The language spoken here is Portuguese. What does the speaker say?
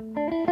Música